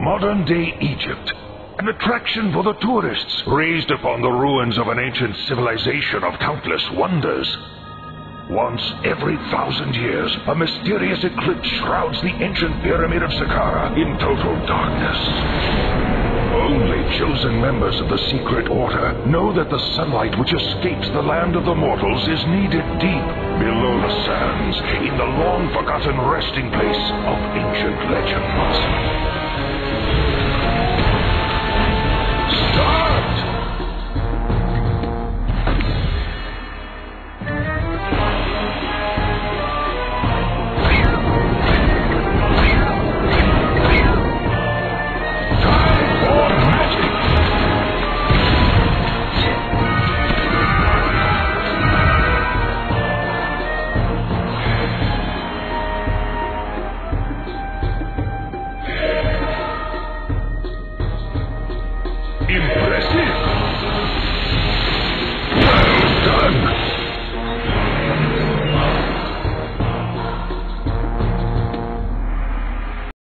modern-day Egypt. An attraction for the tourists, raised upon the ruins of an ancient civilization of countless wonders. Once every thousand years, a mysterious eclipse shrouds the ancient pyramid of Saqqara in total darkness. Only chosen members of the secret order know that the sunlight which escapes the land of the mortals is needed deep below the sands, in the long forgotten resting place of ancient legends. Impressive.